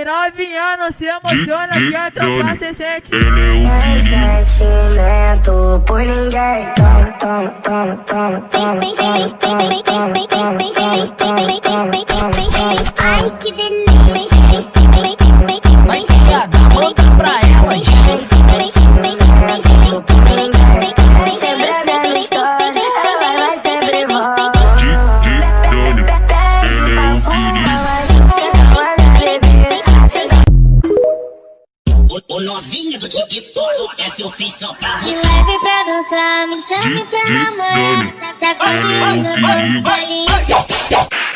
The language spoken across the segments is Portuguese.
Ei, novinha, não se emociona que a tropa se sente. Ele é o sentimento por ninguém. Toma, toma, toma, toma, toma, toma, toma, toma, toma, toma, toma, toma, Ai, que delícia. de couro, é seu fim só pra você. Me leve pra dançar, me chame pra namorar. Tá comigo, vamos ali.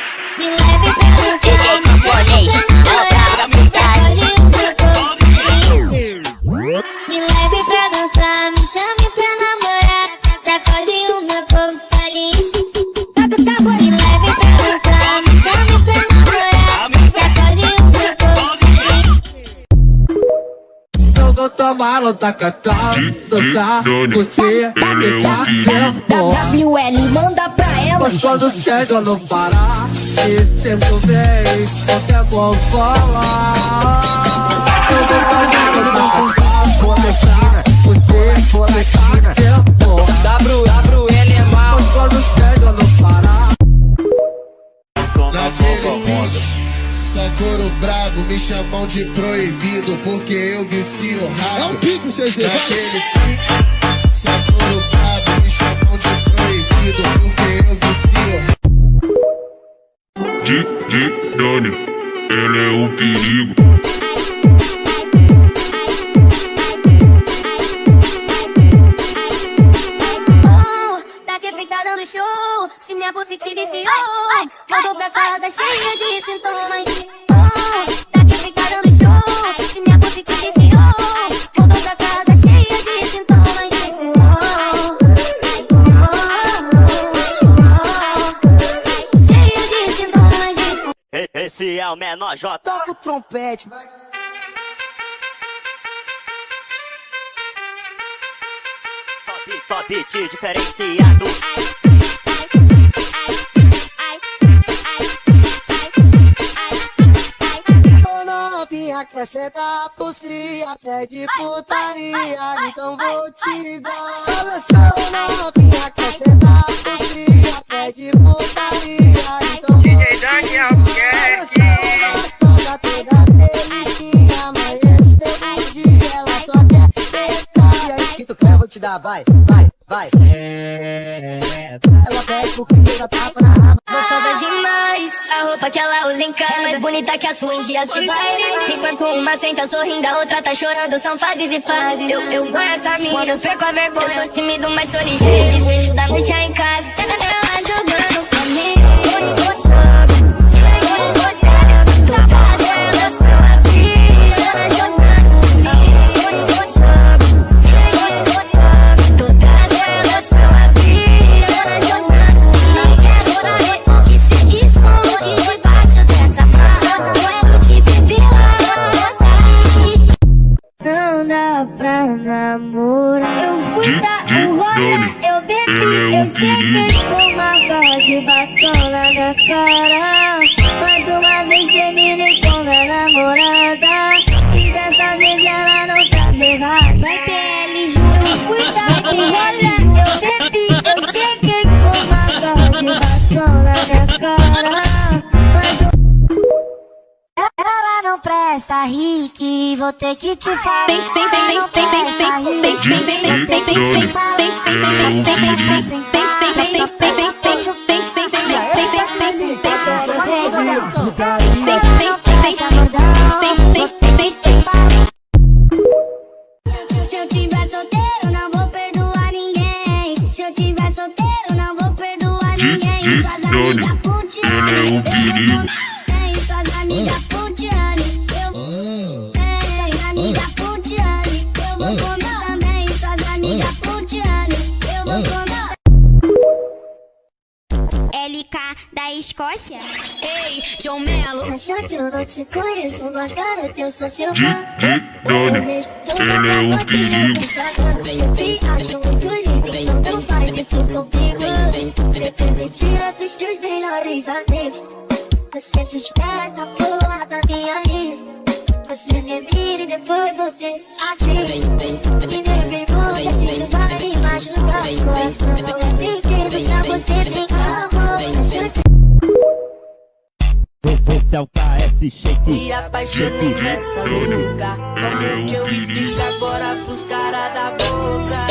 mala, tacatá, dançar, curtir, ficar de WL, manda pra ela. Mas quando chega no Pará, e sento bem, qualquer qual fala. tudo vou tudo eu tudo pagar, vou deixar, curtir, vou deixar, tempo. WL. Me chamam de proibido, porque eu vicio rápido. É um pique, CG. Naquele pique, só couro brabo, me chamam de proibido, porque eu vicio Di, di, Doni. Ele é o perigo. Oh, pra que ficar dando show? Se minha buceta viciou, voltou pra casa cheia de sintomas. Oh, é o menor J. Toca o trompete. Só beat diferenciado. Ô novinha, quer sentar pros cria, pede putaria, então vou te dar. Olha só, quer, eu vou te dar, vai, vai, vai. Ela pede pro cria, tapa na raba. Gostosa demais, a roupa que ela usa em casa é mais bonita que a sua em dias de baile. Enquanto uma senta sorrindo, a outra tá chorando, são fases e fases. Eu, eu com essa mina, eu perco a vergonha. Eu sou tímido, mas sou ligeiro. Desejo da noite aí em casa, ela jogando comigo. Dá pra namorar. Eu fui rolê, Doni. eu bebi, é eu cheguei perigo. com uma cara de batom na minha cara. Mais uma vez terminei com minha namorada. E dessa vez ela não tá errada. Vai ter LG, eu fui um rolê, eu bebi, eu cheguei com uma cara de batom na minha cara. Rick, vou ter que te falar. É. Se eu tiver solteiro, não vou perdoar ninguém. Se eu tiver solteiro, não vou perdoar ninguém. Escócia. Ei, João Melo. Achou que eu não te conheço, mas cara que eu sou seu fã. di, Doni. Ele é o perigo. Te acho muito lindo, não faz isso comigo. Fica mentira dos teus melhores amigos. Você te espera essa porra da minha vida. você atira. Primeira pergunta, se você fala me machucar. Coração não é brinquedo pra você brincar, Esse é o KS Shake. Me apaixonei nessa louca. Como que eu explico agora pros caras da boca?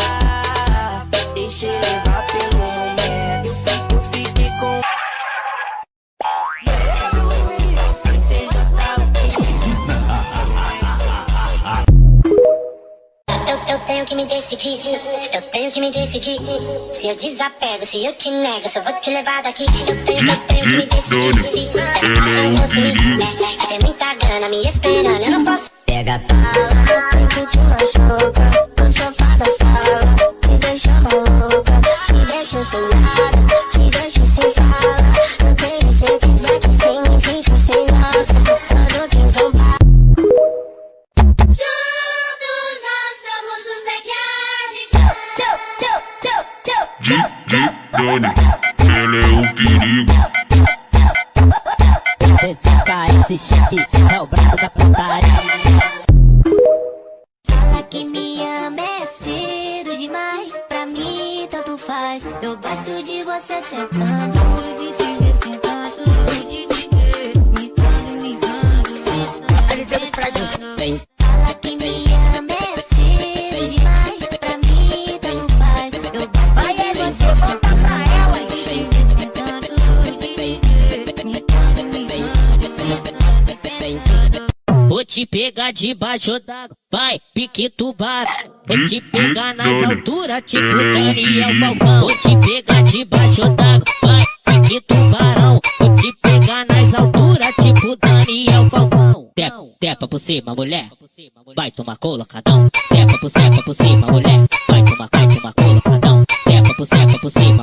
Deixei levar que me decidir, eu tenho que me decidir. Se eu desapego, se eu te nego, se eu vou te levar daqui. Eu tenho, eu tenho que me decidir. Se eu me der, que tem muita grana me esperando, eu não posso. Pega a ela é o perigo. Esse é o KS Shake. É o brabo da putaria. Fala que me ama é cedo demais. Pra mim, tanto faz. Eu gosto de você sentando. De te ver sentando. De te ver me dando, me dando. Ele deu pra mim. Vem. Te pegar debaixo d'água, vai, pique tubarão. Vou te pegar nas alturas, tipo Daniel Falcão. Vou te pegar debaixo d'água, vai, pique tubarão. Vou te pegar nas alturas, tipo Daniel Falcão. Tepa, tepa por cima, mulher, vai tomar colocadão. Tepa por cima, por cima, mulher, vai tomar, vai tomar colocadão. Tepa por cima, por cima,